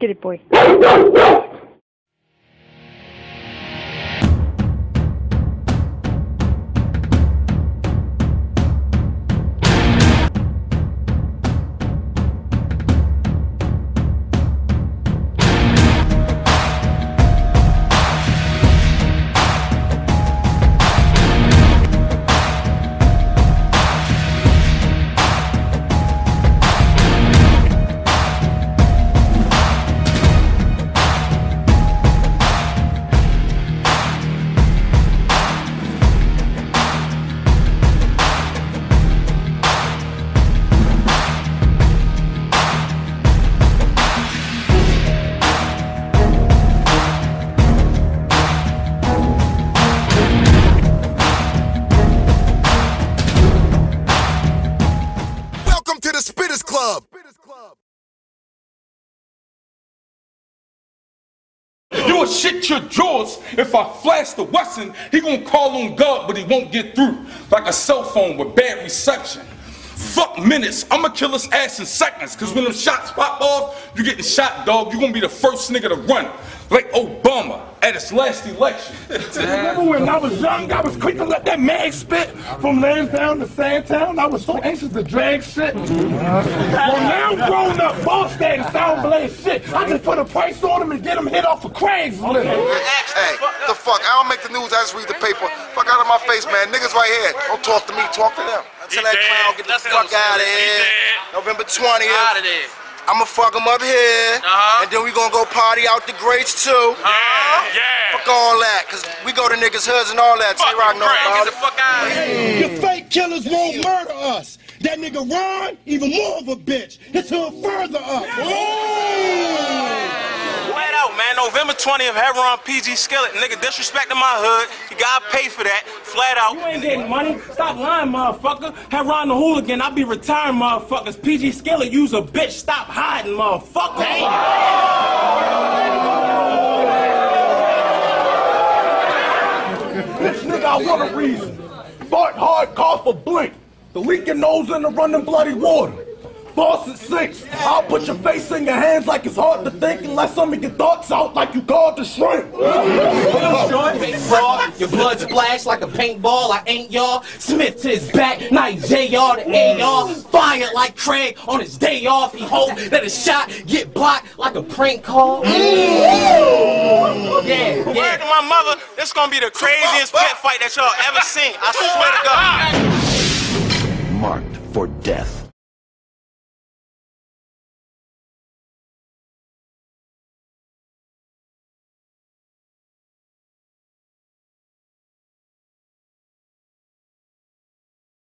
Get it, boy. Club. You'll shit your drawers if I flash the Wesson. He gonna call on God, but he won't get through. Like a cell phone with bad reception. Fuck minutes, I'ma kill his ass in seconds. Cause when them shots pop off, you getting shot, dog. You gonna be the first nigga to run. Like Obama at his last election. Remember when I was young, I was quick to let that mag spit from Lansdowne to Sandtown? I was so anxious to drag shit. well, now I'm grown up, boss daddy, sound blade shit. I just put a price on him and get him hit off of Craigslist. Hey, the fuck? I don't make the news. I just read the paper. Fuck out of my face, man. Niggas right here. Don't talk to me. Talk to them. Tell that clown get the fuck out of here. November 20th. Out of there. I'ma fuck him up here. Uh-huh. And then we gonna go party out the greats too. Uh-huh. Yeah. Fuck all that. Cause we go to niggas' hoods and all that. Tay Roc know Craig, about get the it. fuck out of. The fake killers won't murder us. That nigga Ron, even more of a bitch. His hood further up. Flat out, man. November 20th, Heron PG Skillet. Nigga disrespecting my hood. You gotta pay for that. Flat out. You ain't getting money. Stop lying, motherfucker. Have Ron the hooligan. I'll be retiring, motherfuckers. PG Skillet, use a bitch. Stop hiding, motherfucker. Bitch, nigga, I want a reason. Fart hard, cough for blink. The leak your nose in the running bloody water. Faucet six. I'll put your face in your hands like it's hard to think unless some of your thoughts out like you called the shrink. Fake your blood splashed like a paintball. I ain't y'all. Smith to his back, not JR to AR. Fired like Craig on his day off. He hope that his shot get blocked like a prank call. Mm. Yeah, Word to my mother, this is gonna be the craziest pit fight that y'all ever seen. I swear to God. marked for death.